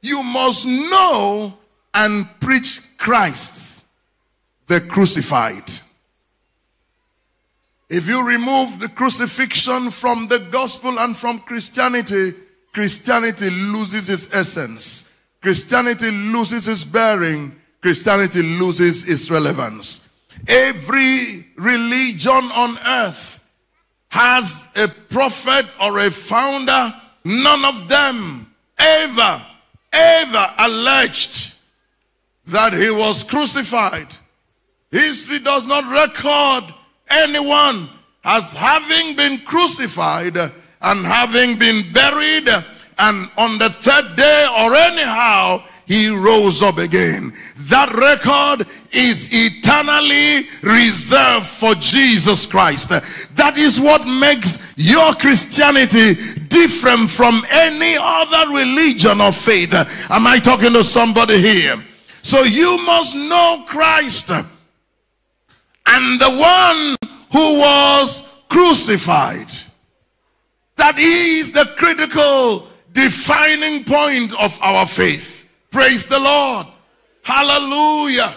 you must know and preach Christ, the crucified. If you remove the crucifixion from the gospel and from Christianity, Christianity loses its essence. Christianity loses its bearing. Christianity loses its relevance. Every religion on earth has a prophet or a founder. None of them ever, ever alleged that he was crucified. History does not record anyone as having been crucified and having been buried and on the third day or anyhow he rose up again. That record is eternally reserved for Jesus Christ. That is what makes your Christianity different from any other religion or faith. Am I talking to somebody here? So you must know Christ and the one who was crucified. That is the critical defining point of our faith. Praise the Lord. Hallelujah.